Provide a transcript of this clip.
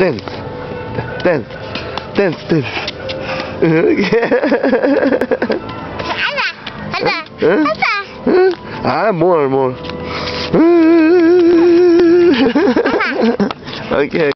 dance, dance, dance, dance. 하자, 하자, 응? 하자. more, more. okay.